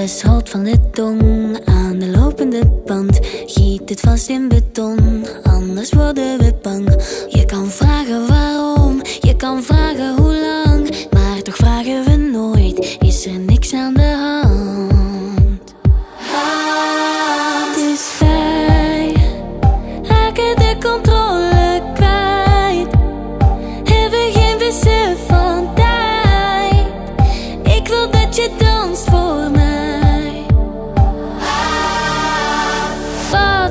Alles rolt van de tong aan de lopende band. Giet het vast in beton, anders worden we bang. Je kan vragen waarom, je kan vragen hoe lang. Maar toch vragen we nooit, is er niks aan de hand? Dus wij raken de controle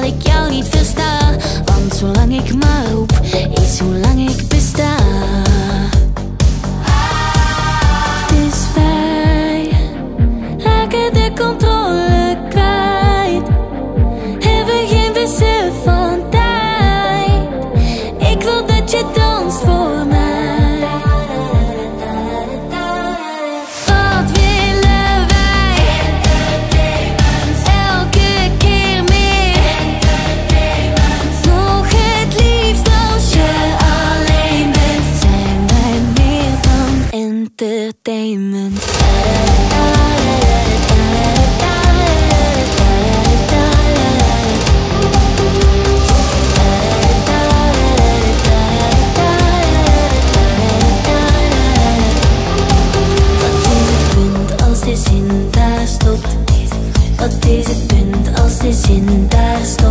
zodat ik jou niet versta. Want zolang ik maar roep, is zolang ik besta. Dus wij raken de controle entertainment. Wat is het punt als de zin daar stopt?